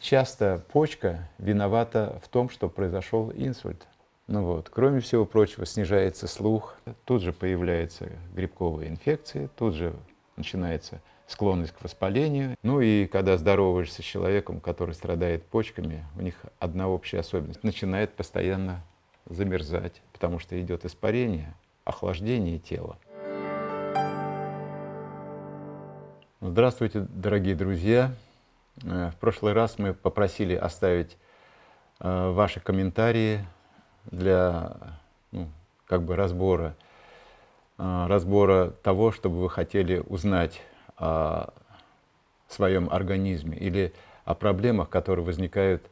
часто почка виновата в том, что произошел инсульт. Ну вот. Кроме всего прочего, снижается слух, тут же появляются грибковые инфекции, тут же начинается склонность к воспалению. Ну и когда здороваешься с человеком, который страдает почками, у них одна общая особенность. Начинает постоянно замерзать, потому что идет испарение, охлаждение тела. Здравствуйте, дорогие друзья! Э, в прошлый раз мы попросили оставить э, ваши комментарии для ну, как бы разбора, э, разбора того, чтобы вы хотели узнать о своем организме или о проблемах, которые возникают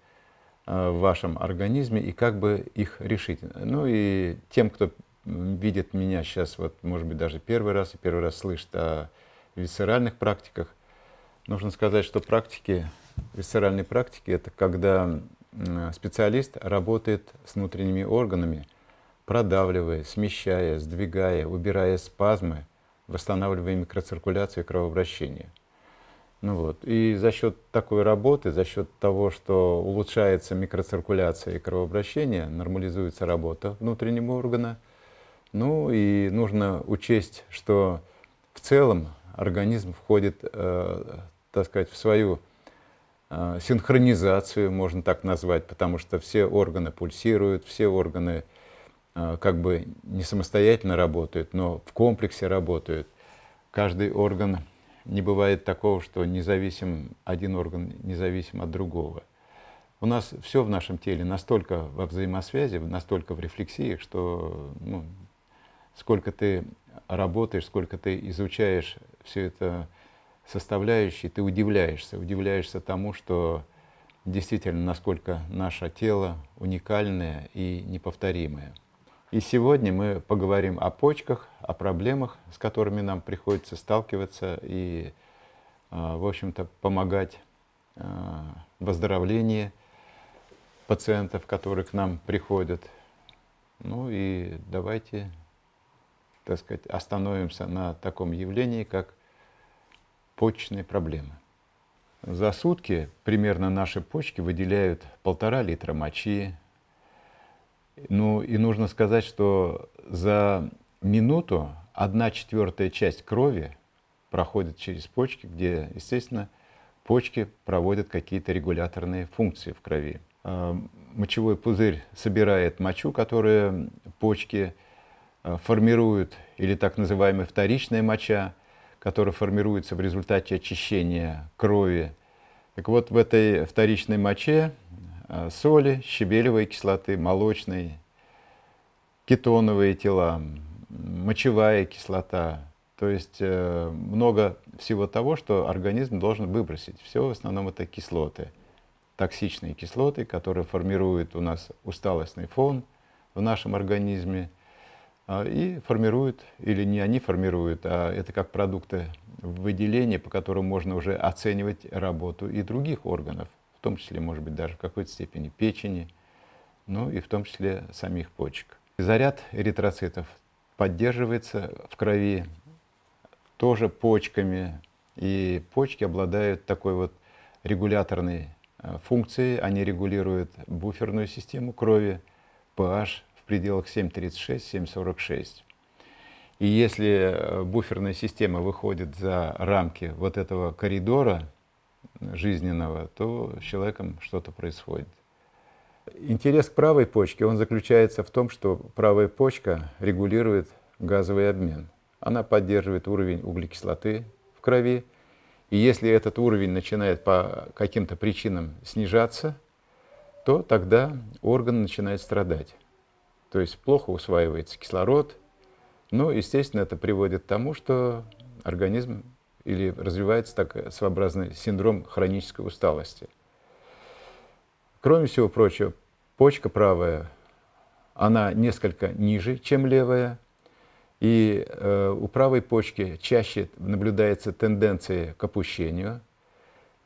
в вашем организме и как бы их решить. Ну и тем, кто видит меня сейчас, вот, может быть, даже первый раз и первый раз слышит о висцеральных практиках, Нужно сказать, что практики, висцеральные практики, это когда специалист работает с внутренними органами, продавливая, смещая, сдвигая, убирая спазмы, восстанавливая микроциркуляцию и кровообращение. Ну вот. И за счет такой работы, за счет того, что улучшается микроциркуляция и кровообращение, нормализуется работа внутреннего органа. Ну и нужно учесть, что в целом организм входит э, так сказать, в свою э, синхронизацию, можно так назвать, потому что все органы пульсируют, все органы э, как бы не самостоятельно работают, но в комплексе работают. Каждый орган не бывает такого, что независим, один орган независим от другого. У нас все в нашем теле настолько во взаимосвязи, настолько в рефлексиях, что ну, сколько ты работаешь, сколько ты изучаешь все это составляющие, ты удивляешься, удивляешься тому, что действительно, насколько наше тело уникальное и неповторимое. И сегодня мы поговорим о почках, о проблемах, с которыми нам приходится сталкиваться и, а, в общем-то, помогать а, в выздоровлении пациентов, которые к нам приходят. Ну и давайте, так сказать, остановимся на таком явлении, как почечные проблемы. За сутки примерно наши почки выделяют полтора литра мочи. Ну и нужно сказать, что за минуту одна четвертая часть крови проходит через почки, где, естественно, почки проводят какие-то регуляторные функции в крови. А, мочевой пузырь собирает мочу, которую почки а, формируют, или так называемая вторичная моча – который формируется в результате очищения крови. Так вот, в этой вторичной моче э, соли, щебелевой кислоты, молочной, кетоновые тела, мочевая кислота, то есть э, много всего того, что организм должен выбросить. Все в основном это кислоты, токсичные кислоты, которые формируют у нас усталостный фон в нашем организме, и формируют, или не они формируют, а это как продукты выделения, по которым можно уже оценивать работу и других органов, в том числе, может быть, даже в какой-то степени печени, ну и в том числе самих почек. Заряд эритроцитов поддерживается в крови тоже почками, и почки обладают такой вот регуляторной а, функцией, они регулируют буферную систему крови, pH, пределах 7,36-7,46. И если э, буферная система выходит за рамки вот этого коридора жизненного, то с человеком что-то происходит. Интерес к правой почке, он заключается в том, что правая почка регулирует газовый обмен. Она поддерживает уровень углекислоты в крови. И если этот уровень начинает по каким-то причинам снижаться, то тогда орган начинает страдать то есть плохо усваивается кислород. Ну, естественно, это приводит к тому, что организм или развивается так своеобразный синдром хронической усталости. Кроме всего прочего, почка правая, она несколько ниже, чем левая, и э, у правой почки чаще наблюдается тенденция к опущению.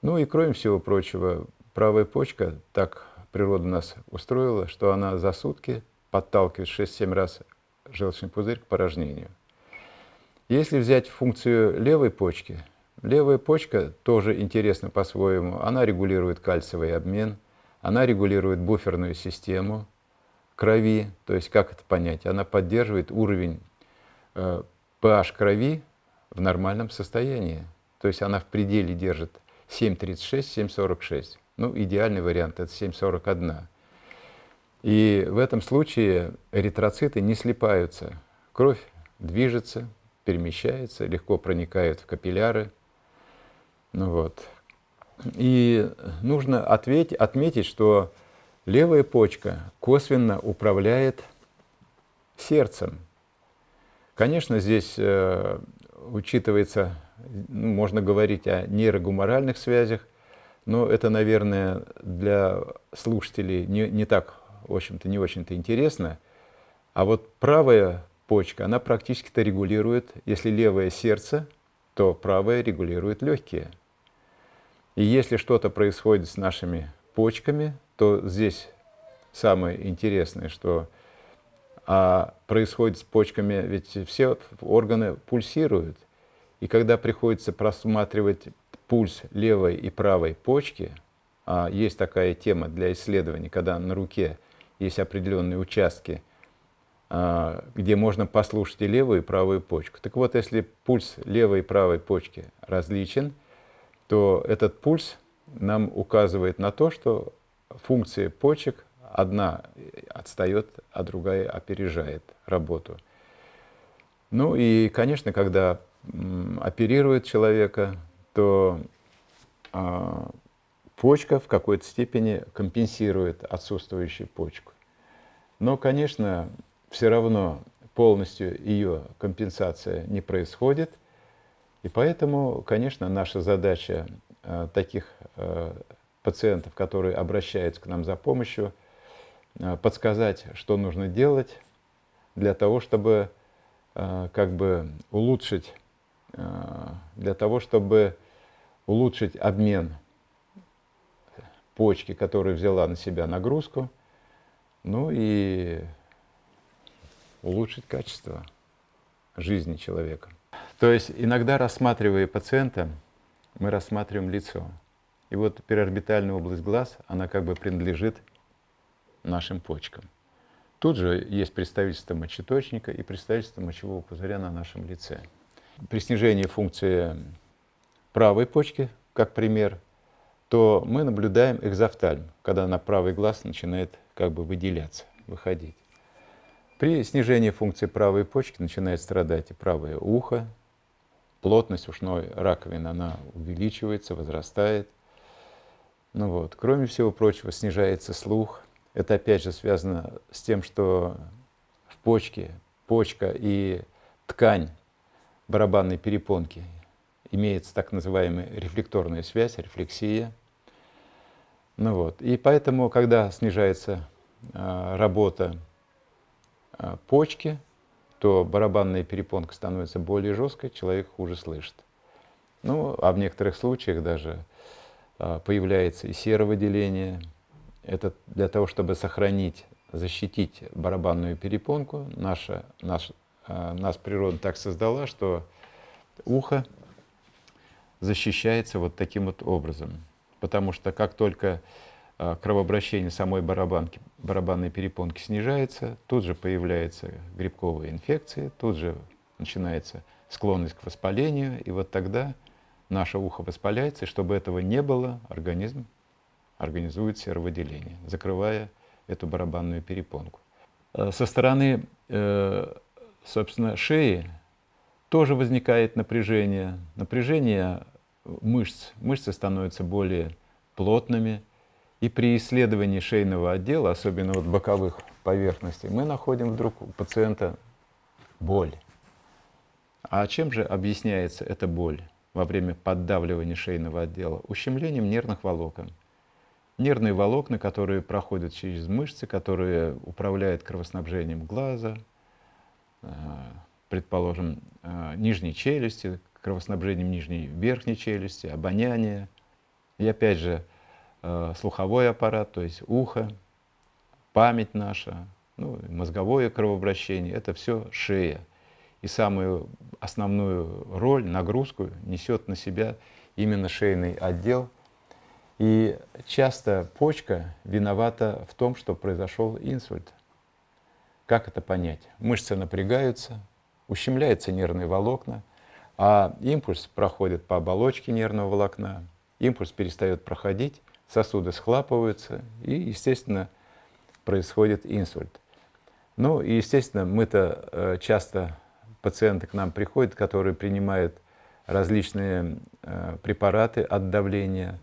Ну и кроме всего прочего, правая почка, так природа нас устроила, что она за сутки подталкивает 6-7 раз желчный пузырь к порожнению. Если взять функцию левой почки, Левая почка тоже интересна по-своему. Она регулирует кальциевый обмен, она регулирует буферную систему крови. То есть, как это понять? Она поддерживает уровень э, pH крови в нормальном состоянии. То есть она в пределе держит 7,36, 7,46. Ну, идеальный вариант – это 7,41. И в этом случае эритроциты не слипаются. Кровь движется, перемещается, легко проникает в капилляры. Ну вот. И нужно ответь, отметить, что левая почка косвенно управляет сердцем. Конечно, здесь э, учитывается, ну, можно говорить о нейрогуморальных связях, но это, наверное, для слушателей не, не так, в общем-то, не очень-то интересно. А вот правая почка, она практически-то регулирует, если левое сердце, то правое регулирует легкие. И если что-то происходит с нашими почками, то здесь самое интересное, что а происходит с почками, ведь все органы пульсируют. И когда приходится просматривать пульс левой и правой почки, а есть такая тема для исследований, когда на руке есть определенные участки, а, где можно послушать и левую, и правую почку. Так вот, если пульс левой и правой почки различен, то этот пульс нам указывает на то, что функция почек одна отстает, а другая опережает работу. Ну и, конечно, когда оперируют человека, то а, почка в какой-то степени компенсирует отсутствующую почку. Но, конечно, все равно полностью ее компенсация не происходит. И поэтому, конечно, наша задача э, таких э, пациентов, которые обращаются к нам за помощью, Э, подсказать, что нужно делать для того, чтобы как бы улучшить, для того, чтобы улучшить обмен почки, которая взяла на себя нагрузку, ну и улучшить качество жизни человека. То есть иногда рассматривая пациента, мы рассматриваем лицо. И вот перорбитальная область глаз, она как бы принадлежит нашим почкам. Тут же есть представительство мочеточника и представительство мочевого пузыря на нашем лице. При снижении функции правой почки, как пример, то мы наблюдаем экзофтальм, когда на правый глаз начинает как бы выделяться, выходить. При снижении функции правой почки начинает страдать и правое ухо, плотность ушной раковины она увеличивается, возрастает. Ну вот. Кроме всего прочего, снижается слух, это опять же связано с тем, что в почке, почка и ткань барабанной перепонки имеется так называемая рефлекторная связь, рефлексия. Ну вот. И поэтому, когда снижается а, работа а, почки, то барабанная перепонка становится более жесткой, человек хуже слышит. Ну, а в некоторых случаях даже а, появляется и серовыделение, это для того, чтобы сохранить, защитить барабанную перепонку. Наша, наш, нас природа так создала, что ухо защищается вот таким вот образом. Потому что как только э, кровообращение самой барабанки, барабанной перепонки снижается, тут же появляется грибковая инфекция, тут же начинается склонность к воспалению, и вот тогда наше ухо воспаляется, и чтобы этого не было, организм организует серовыделение, закрывая эту барабанную перепонку. Э, со стороны, э, собственно, шеи тоже возникает напряжение. Напряжение мышц. Мышцы становятся более плотными. И при исследовании шейного отдела, особенно вот боковых поверхностей, мы находим вдруг у пациента боль. А чем же объясняется эта боль во время поддавливания шейного отдела? Ущемлением нервных волокон нервные волокна, которые проходят через мышцы, которые управляют кровоснабжением глаза, э, предположим, э, нижней челюсти, кровоснабжением нижней верхней челюсти, обоняние. И опять же, э, слуховой аппарат, то есть ухо, память наша, ну, мозговое кровообращение, это все шея. и самую основную роль, нагрузку несет на себя именно шейный отдел. И часто почка виновата в том, что произошел инсульт. Как это понять? Мышцы напрягаются, ущемляются нервные волокна, а импульс проходит по оболочке нервного волокна, импульс перестает проходить, сосуды схлапываются, и, естественно, происходит инсульт. Ну и, естественно, мы-то э, часто, пациенты к нам приходят, которые принимают различные э, препараты от давления,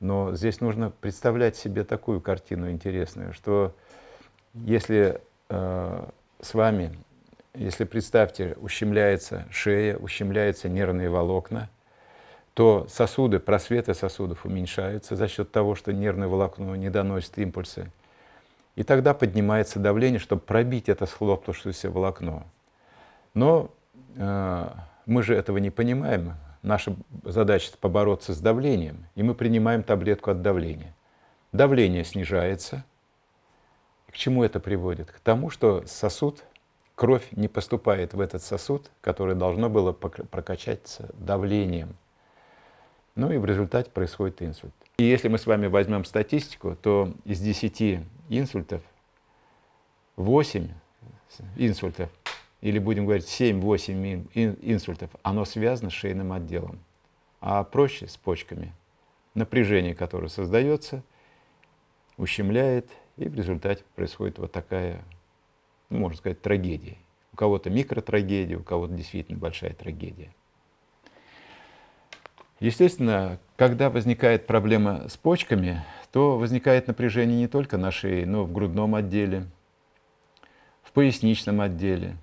но здесь нужно представлять себе такую картину интересную, что если э, с вами, если представьте, ущемляется шея, ущемляются нервные волокна, то сосуды, просветы сосудов уменьшаются за счет того, что нервное волокно не доносит импульсы. И тогда поднимается давление, чтобы пробить это схлопнувшееся волокно. Но э, мы же этого не понимаем. Наша задача — побороться с давлением, и мы принимаем таблетку от давления. Давление снижается. К чему это приводит? К тому, что сосуд, кровь не поступает в этот сосуд, который должно было прокачаться давлением. Ну и в результате происходит инсульт. И если мы с вами возьмем статистику, то из 10 инсультов, 8 инсультов, или будем говорить 7-8 инсультов, оно связано с шейным отделом. А проще с почками. Напряжение, которое создается, ущемляет, и в результате происходит вот такая, можно сказать, трагедия. У кого-то микротрагедия, у кого-то действительно большая трагедия. Естественно, когда возникает проблема с почками, то возникает напряжение не только на шее, но и в грудном отделе, в поясничном отделе.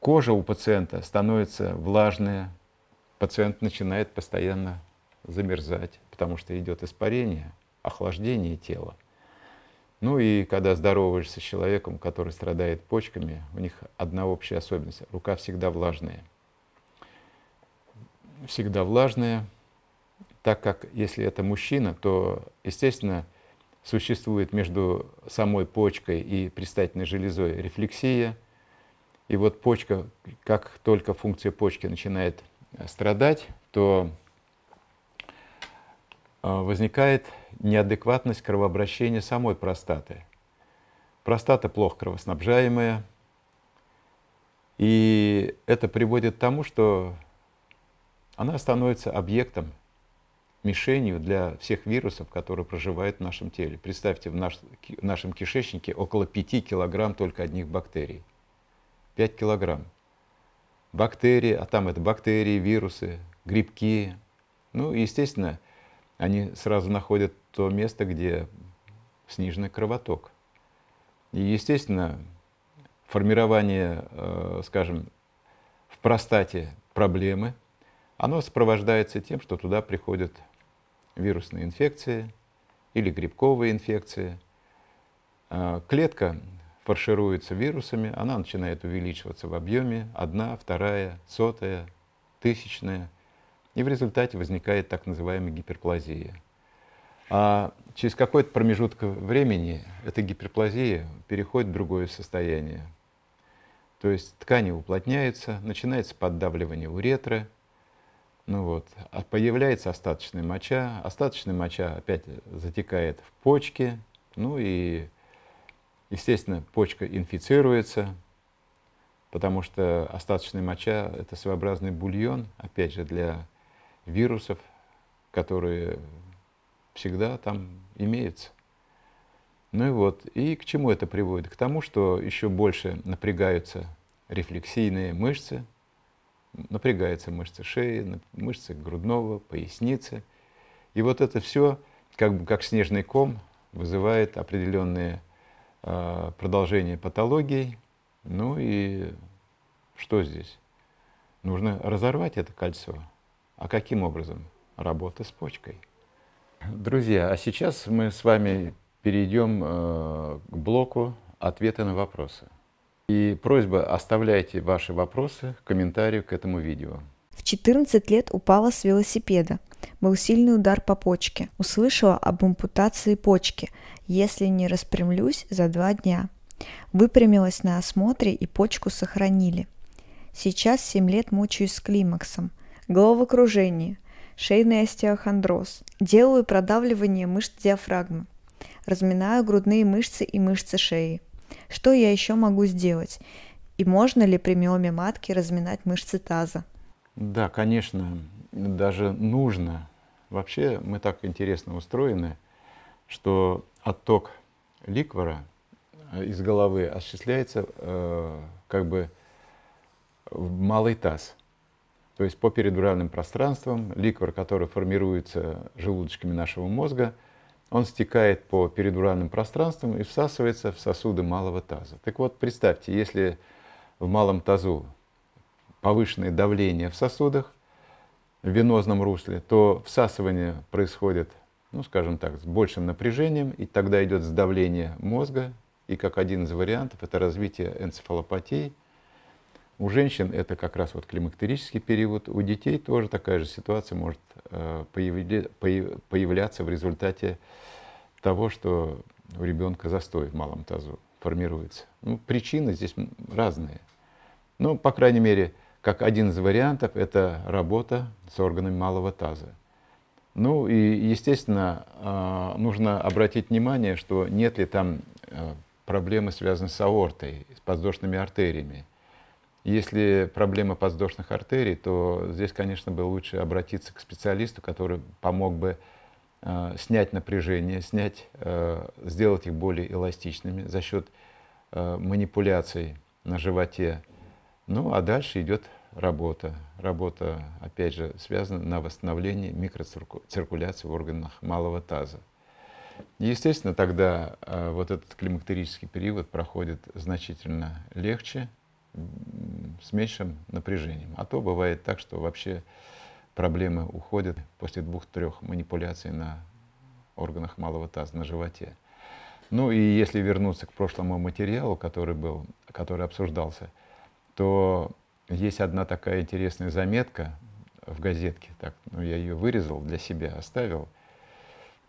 Кожа у пациента становится влажная, пациент начинает постоянно замерзать, потому что идет испарение, охлаждение тела. Ну и когда здороваешься с человеком, который страдает почками, у них одна общая особенность – рука всегда влажная – всегда влажная, так как если это мужчина, то, естественно, существует между самой почкой и предстательной железой рефлексия. И вот почка, как только функция почки начинает страдать, то возникает неадекватность кровообращения самой простаты. Простата плохо кровоснабжаемая, и это приводит к тому, что она становится объектом, мишенью для всех вирусов, которые проживают в нашем теле. Представьте, в, наш, в нашем кишечнике около 5 килограмм только одних бактерий. 5 килограмм. Бактерии, а там это бактерии, вирусы, грибки. Ну и, естественно, они сразу находят то место, где сниженный кровоток. И, естественно, формирование, э, скажем, в простате проблемы – оно сопровождается тем, что туда приходят вирусные инфекции или грибковые инфекции. А, клетка фаршируется вирусами, она начинает увеличиваться в объеме, одна, вторая, сотая, тысячная, и в результате возникает так называемая гиперплазия. А через какой-то промежуток времени эта гиперплазия переходит в другое состояние. То есть ткани уплотняются, начинается поддавливание уретры – ну вот, а появляется остаточная моча, остаточная моча опять затекает в почки, ну и, естественно, почка инфицируется, потому что остаточная моча – это своеобразный бульон, опять же, для вирусов, которые всегда там имеются. Ну и вот, и к чему это приводит? К тому, что еще больше напрягаются рефлексийные мышцы – напрягаются мышцы шеи, мышцы грудного, поясницы. И вот это все, как бы как снежный ком, вызывает определенные э, продолжения патологий. Ну и что здесь? Нужно разорвать это кольцо. А каким образом? Работа с почкой. Друзья, а сейчас мы с вами перейдем э, к блоку ответы на вопросы. И просьба, оставляйте ваши вопросы, комментарии к этому видео. В 14 лет упала с велосипеда. Был сильный удар по почке. Услышала об ампутации почки, если не распрямлюсь за два дня. Выпрямилась на осмотре и почку сохранили. Сейчас 7 лет мучаюсь с климаксом. Головокружение, шейный остеохондроз. Делаю продавливание мышц диафрагмы. Разминаю грудные мышцы и мышцы шеи. Что я еще могу сделать? И можно ли при миоме матки разминать мышцы таза? Да, конечно, даже нужно. Вообще мы так интересно устроены, что отток ликвора э, из головы осуществляется э, как бы в малый таз. То есть по передуральным пространствам ликвор, который формируется желудочками нашего мозга, он стекает по передуральным пространствам и всасывается в сосуды малого таза. Так вот, представьте, если в малом тазу повышенное давление в сосудах, в венозном русле, то всасывание происходит, ну, скажем так, с большим напряжением, и тогда идет сдавление мозга, и как один из вариантов это развитие энцефалопатии. У женщин это как раз вот климактерический период, у детей тоже такая же ситуация может э, появляться в результате того, что у ребенка застой в малом тазу формируется. Ну, причины здесь разные. Ну, по крайней мере, как один из вариантов, это работа с органами малого таза. Ну и, естественно, а, нужно обратить внимание, что нет ли там а, проблемы, связанные с аортой, с подвздошными артериями. Если проблема подвздошных артерий, то здесь, конечно, бы лучше обратиться к специалисту, который помог бы э, снять напряжение, снять, э, сделать их более эластичными за счет э, манипуляций на животе ну, а дальше идет работа. Работа, опять же, связана на восстановлении микроциркуляции в органах малого таза. Естественно, тогда э, вот этот климактерический период проходит значительно легче, с меньшим напряжением. А то бывает так, что вообще проблемы уходят после двух-трех манипуляций на органах малого таза, на животе. Ну и если вернуться к прошлому материалу, который был, который обсуждался, то есть одна такая интересная заметка в газетке, так, ну, я ее вырезал для себя, оставил.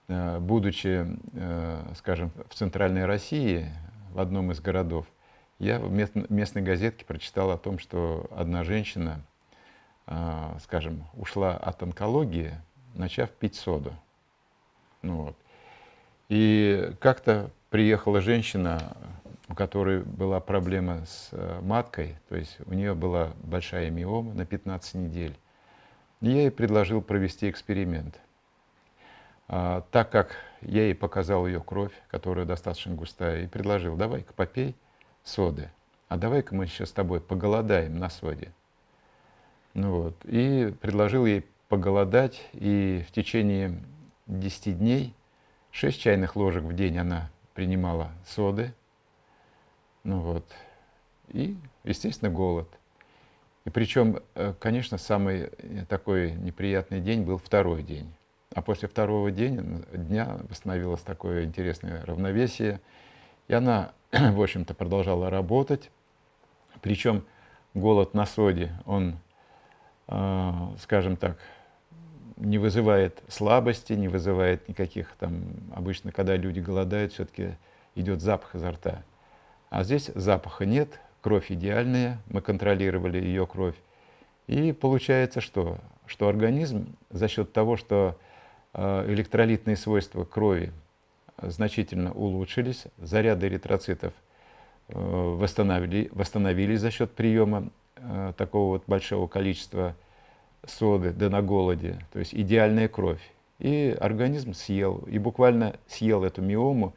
Э, будучи, э, скажем, в центральной России, в одном из городов, я в местной газетке прочитал о том, что одна женщина, э, скажем, ушла от онкологии, начав пить соду. Ну, вот. И как-то приехала женщина у которой была проблема с э, маткой, то есть у нее была большая миома на 15 недель. И я ей предложил провести эксперимент. А, так как я ей показал ее кровь, которая достаточно густая, и предложил, давай-ка попей соды, а давай-ка мы сейчас с тобой поголодаем на соде. Ну вот. И предложил ей поголодать, и в течение 10 дней 6 чайных ложек в день она принимала соды, ну вот. И, естественно, голод. И причем, э, конечно, самый э, такой неприятный день был второй день. А после второго дня, дня восстановилось такое интересное равновесие. И она, в общем-то, продолжала работать. Причем голод на соде, он, э, скажем так, не вызывает слабости, не вызывает никаких там... Обычно, когда люди голодают, все-таки идет запах изо рта. А здесь запаха нет, кровь идеальная, мы контролировали ее кровь. И получается что? Что организм за счет того, что э, электролитные свойства крови значительно улучшились, заряды эритроцитов э, восстановили, восстановились за счет приема э, такого вот большого количества соды, да на голоде, то есть идеальная кровь. И организм съел, и буквально съел эту миому,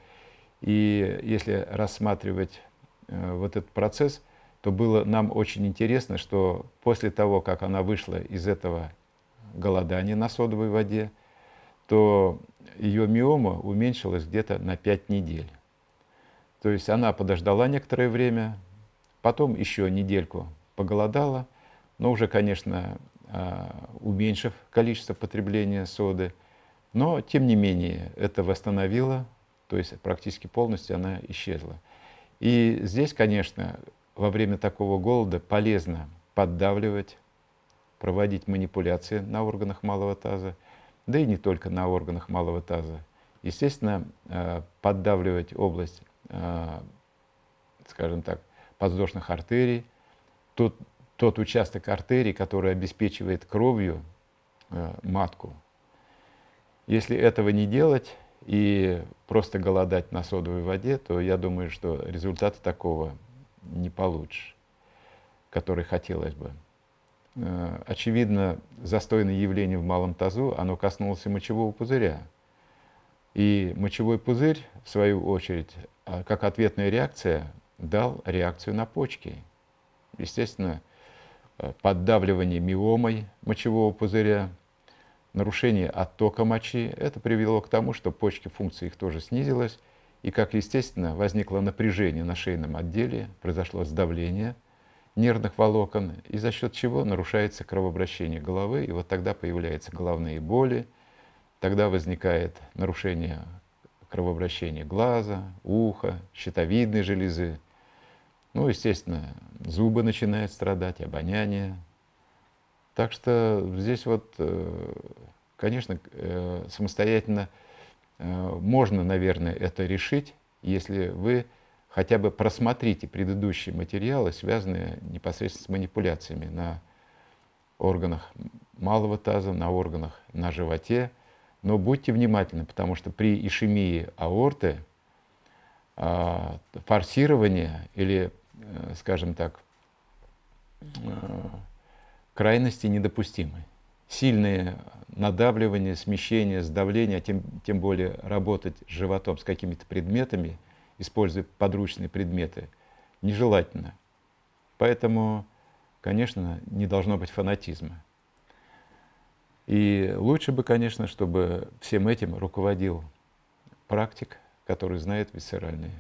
и если рассматривать э, вот этот процесс, то было нам очень интересно, что после того, как она вышла из этого голодания на содовой воде, то ее миома уменьшилась где-то на 5 недель. То есть она подождала некоторое время, потом еще недельку поголодала, но уже, конечно, а, уменьшив количество потребления соды. Но, тем не менее, это восстановило то есть практически полностью она исчезла. И здесь, конечно, во время такого голода полезно поддавливать, проводить манипуляции на органах малого таза, да и не только на органах малого таза. Естественно, э, поддавливать область, э, скажем так, подвздошных артерий, тут тот участок артерии, который обеспечивает кровью э, матку. Если этого не делать и просто голодать на содовой воде, то я думаю, что результата такого не получишь, который хотелось бы. Э, очевидно, застойное явление в малом тазу, оно коснулось и мочевого пузыря. И мочевой пузырь, в свою очередь, а, как ответная реакция, дал реакцию на почки. Естественно, э, поддавливание миомой мочевого пузыря, нарушение оттока мочи, это привело к тому, что почки, функция их тоже снизилась, и, как естественно, возникло напряжение на шейном отделе, произошло сдавление – нервных волокон, и за счет чего нарушается кровообращение головы, и вот тогда появляются головные боли, тогда возникает нарушение кровообращения глаза, уха, щитовидной железы, ну, естественно, зубы начинают страдать, обоняние. Так что здесь вот, э, конечно, э, самостоятельно э, можно, наверное, это решить, если вы хотя бы просмотрите предыдущие материалы, связанные непосредственно с манипуляциями на органах малого таза, на органах на животе. Но будьте внимательны, потому что при ишемии аорты а, форсирование или, э, скажем так, э, крайности недопустимы. Сильные надавливания, смещение, сдавление, а тем, тем более работать с животом с какими-то предметами – используя подручные предметы, нежелательно. Поэтому, конечно, не должно быть фанатизма. И лучше бы, конечно, чтобы всем этим руководил практик, который знает висцеральные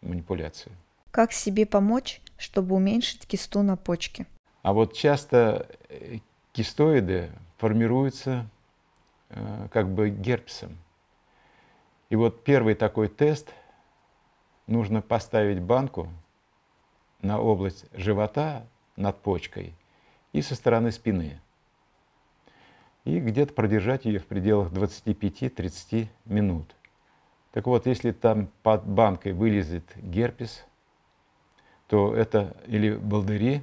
манипуляции. Как себе помочь, чтобы уменьшить кисту на почке? А вот часто э, кистоиды формируются э, как бы герпсом. И вот первый такой тест – нужно поставить банку на область живота над почкой и со стороны спины. И где-то продержать ее в пределах 25-30 минут. Так вот, если там под банкой вылезет герпес, то это, или балдыри,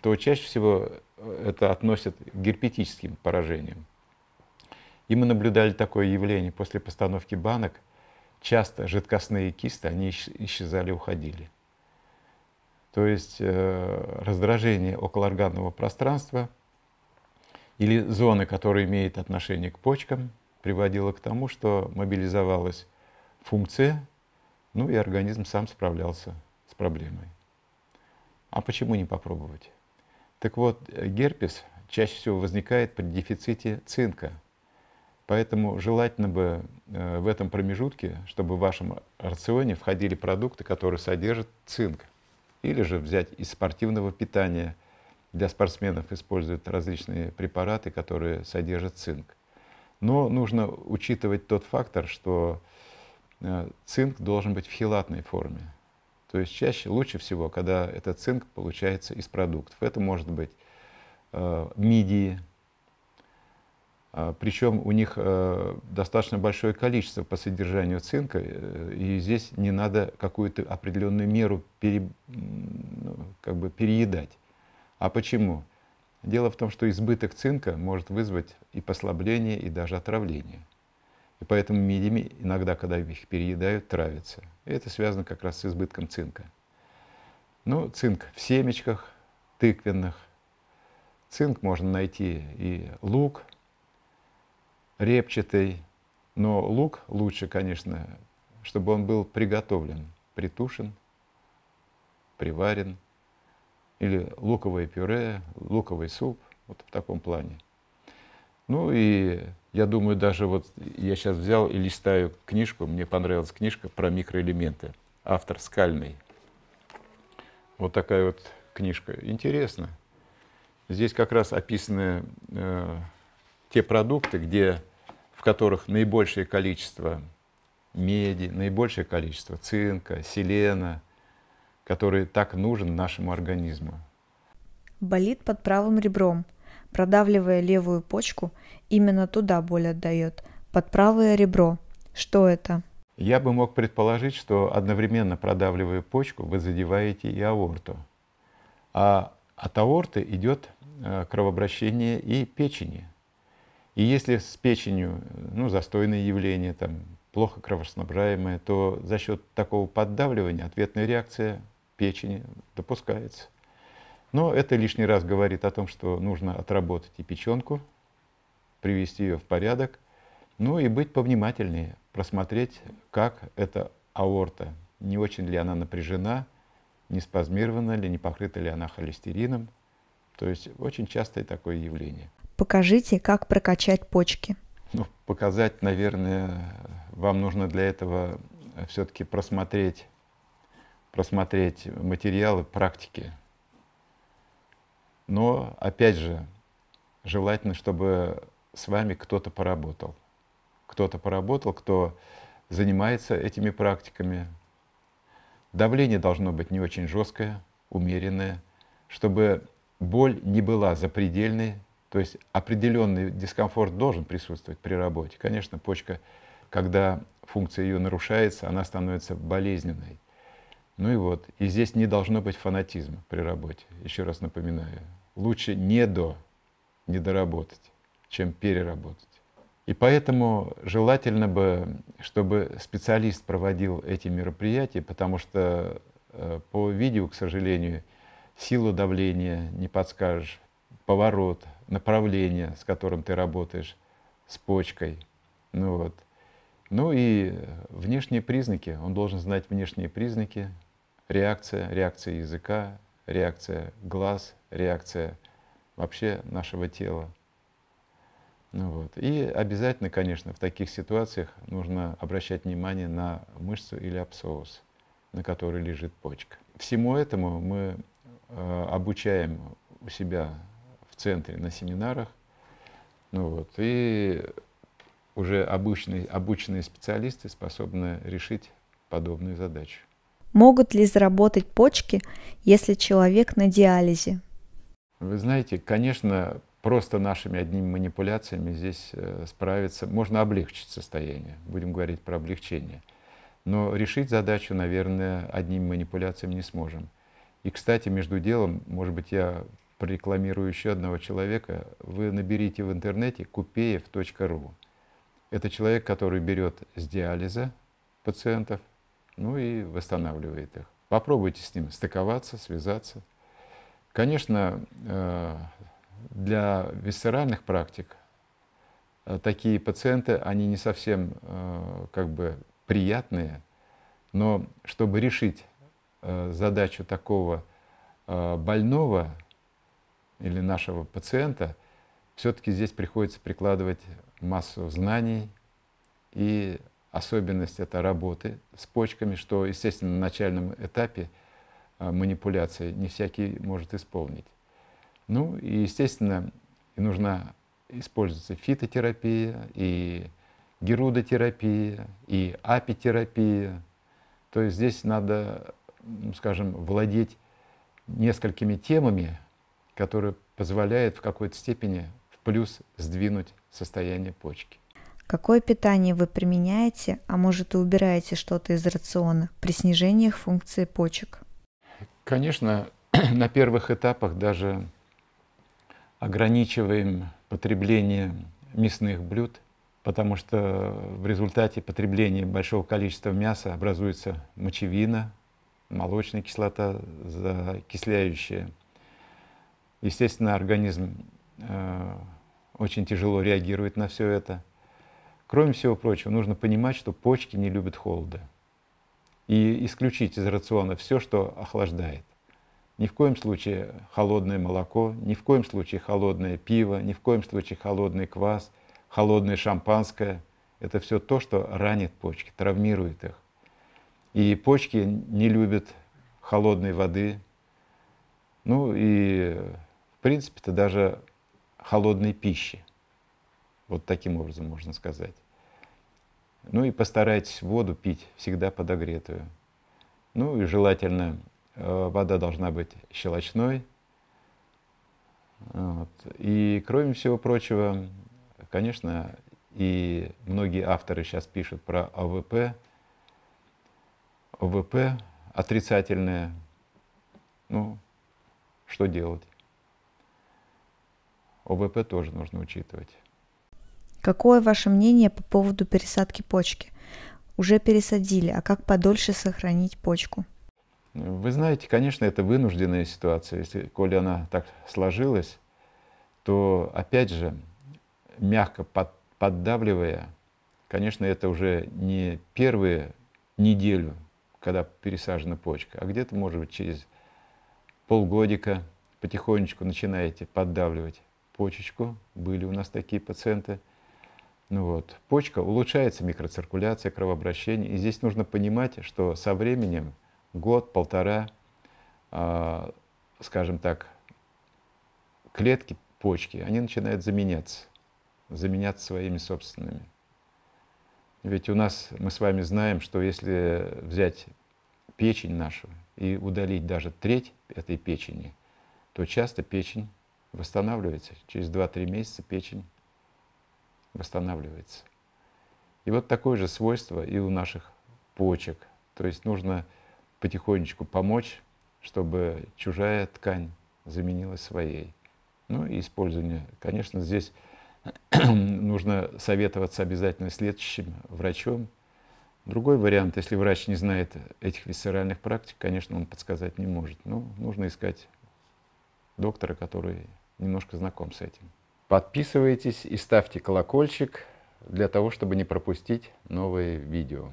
то чаще всего это относят к герпетическим поражениям. И мы наблюдали такое явление после постановки банок – часто жидкостные кисты, они исчезали, уходили. То есть э, раздражение околоорганного пространства или зоны, которые имеют отношение к почкам, приводило к тому, что мобилизовалась функция, ну и организм сам справлялся с проблемой. А почему не попробовать? Так вот, герпес чаще всего возникает при дефиците цинка – Поэтому желательно бы э, в этом промежутке, чтобы в вашем рационе входили продукты, которые содержат цинк. Или же взять из спортивного питания. Для спортсменов используют различные препараты, которые содержат цинк. Но нужно учитывать тот фактор, что э, цинк должен быть в хилатной форме. То есть чаще, лучше всего, когда этот цинк получается из продуктов. Это может быть э, мидии, Причем у них э, достаточно большое количество по содержанию цинка, э, и здесь не надо какую-то определенную меру пере, ну, как бы переедать. А почему? Дело в том, что избыток цинка может вызвать и послабление, и даже отравление. И поэтому медями иногда, когда их переедают, травятся. И это связано как раз с избытком цинка. Ну, цинк в семечках тыквенных. Цинк можно найти и лук – репчатый, но лук лучше, конечно, чтобы он был приготовлен, притушен, приварен, или луковое пюре, луковый суп, вот в таком плане. Ну и я думаю, даже вот я сейчас взял и листаю книжку, мне понравилась книжка про микроэлементы, автор Скальный. Вот такая вот книжка. Интересно. Здесь как раз описаны э, те продукты, где, в которых наибольшее количество меди, наибольшее количество цинка, селена, который так нужен нашему организму. Болит под правым ребром. Продавливая левую почку, именно туда боль отдает, под правое ребро. Что это? Я бы мог предположить, что одновременно продавливая почку, вы задеваете и аорту. А от аорты идет э, кровообращение и печени. И если с печенью ну, застойные явления, там, плохо кровоснабжаемое, то за счет такого поддавливания ответная реакция печени допускается. Но это лишний раз говорит о том, что нужно отработать и печенку, привести ее в порядок, ну и быть повнимательнее, просмотреть, как эта аорта, не очень ли она напряжена, не спазмирована ли, не покрыта ли она холестерином. То есть очень частое такое явление. Покажите, как прокачать почки. Ну, показать, наверное, вам нужно для этого все-таки просмотреть, просмотреть материалы практики. Но, опять же, желательно, чтобы с вами кто-то поработал. Кто-то поработал, кто занимается этими практиками. Давление должно быть не очень жесткое, умеренное, чтобы боль не была запредельной, то есть определенный дискомфорт должен присутствовать при работе. Конечно, почка, когда функция ее нарушается, она становится болезненной. Ну и вот, и здесь не должно быть фанатизма при работе. Еще раз напоминаю, лучше не до, не доработать, чем переработать. И поэтому желательно бы, чтобы специалист проводил эти мероприятия, потому что э, по видео, к сожалению, силу давления не подскажешь, поворот, направление, с которым ты работаешь, с почкой. Ну, вот. ну и внешние признаки. Он должен знать внешние признаки, реакция, реакция языка, реакция глаз, реакция вообще нашего тела. Ну вот. И обязательно, конечно, в таких ситуациях нужно обращать внимание на мышцу или абсоус, на которой лежит почка. Всему этому мы э, обучаем у себя в центре на семинарах. Ну вот. И уже обученные, обученные специалисты способны решить подобную задачу. Могут ли заработать почки, если человек на диализе? Вы знаете, конечно, просто нашими одними манипуляциями здесь э, справиться, можно облегчить состояние, будем говорить про облегчение. Но решить задачу, наверное, одними манипуляциями не сможем. И, кстати, между делом, может быть, я прорекламирую еще одного человека. Вы наберите в интернете купеев.ру. Это человек, который берет с диализа пациентов, ну и восстанавливает их. Попробуйте с ним стыковаться, связаться. Конечно, э, для висцеральных практик э, такие пациенты, они не совсем э, как бы приятные, но чтобы решить задачу такого больного или нашего пациента, все-таки здесь приходится прикладывать массу знаний и особенность это работы с почками, что, естественно, на начальном этапе а, манипуляции не всякий может исполнить. Ну и, естественно, и нужна использоваться фитотерапия, и герудотерапия, и апитерапия. То есть здесь надо, скажем, владеть несколькими темами, которые позволяют в какой-то степени в плюс сдвинуть состояние почки. Какое питание вы применяете, а может и убираете что-то из рациона при снижении функции почек? Конечно, на первых этапах даже ограничиваем потребление мясных блюд, потому что в результате потребления большого количества мяса образуется мочевина, молочная кислота, закисляющая. Естественно, организм э, очень тяжело реагирует на все это – Кроме всего прочего, нужно понимать, что почки не любят холода. И исключить из рациона все, что охлаждает. Ни в коем случае холодное молоко, ни в коем случае холодное пиво, ни в коем случае холодный квас, холодное шампанское. Это все то, что ранит почки, травмирует их. И почки не любят холодной воды. Ну и, принципе-то, даже холодной пищи. Вот таким образом можно сказать. Ну и постарайтесь воду пить всегда подогретую. Ну и желательно э, вода должна быть щелочной. Вот. И кроме всего прочего, конечно, и многие авторы сейчас пишут про ОВП. ОВП отрицательное, ну, что делать? ОВП тоже нужно учитывать. Какое ваше мнение по поводу пересадки почки? Уже пересадили, а как подольше сохранить почку? Вы знаете, конечно, это вынужденная ситуация. Если, коли она так сложилась, то, опять же, мягко под, поддавливая, конечно, это уже не первую неделю, когда пересажена почка, а где-то, может быть, через полгодика потихонечку начинаете поддавливать почечку. Были у нас такие пациенты. Ну вот. Почка, улучшается микроциркуляция, кровообращение. И здесь нужно понимать, что со временем, год-полтора, э, скажем так, клетки почки, они начинают заменяться, заменяться своими собственными. Ведь у нас, мы с вами знаем, что если взять печень нашу и удалить даже треть этой печени, то часто печень восстанавливается. Через 2-3 месяца печень восстанавливается. И вот такое же свойство и у наших почек. То есть нужно потихонечку помочь, чтобы чужая ткань заменилась своей. Ну и использование. Конечно, здесь нужно советоваться обязательно с лечащим врачом. Другой вариант, если врач не знает этих висцеральных практик, конечно, он подсказать не может. Но нужно искать доктора, который немножко знаком с этим. Подписывайтесь и ставьте колокольчик для того, чтобы не пропустить новые видео.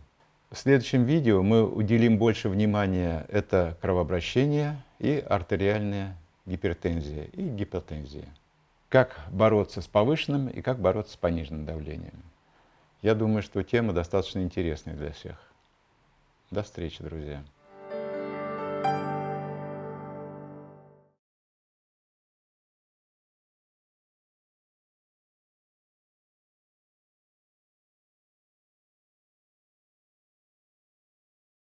В следующем видео мы уделим больше внимания это кровообращение и артериальная гипертензия и гипотензия. Как бороться с повышенным и как бороться с пониженным давлением. Я думаю, что тема достаточно интересная для всех. До встречи, друзья.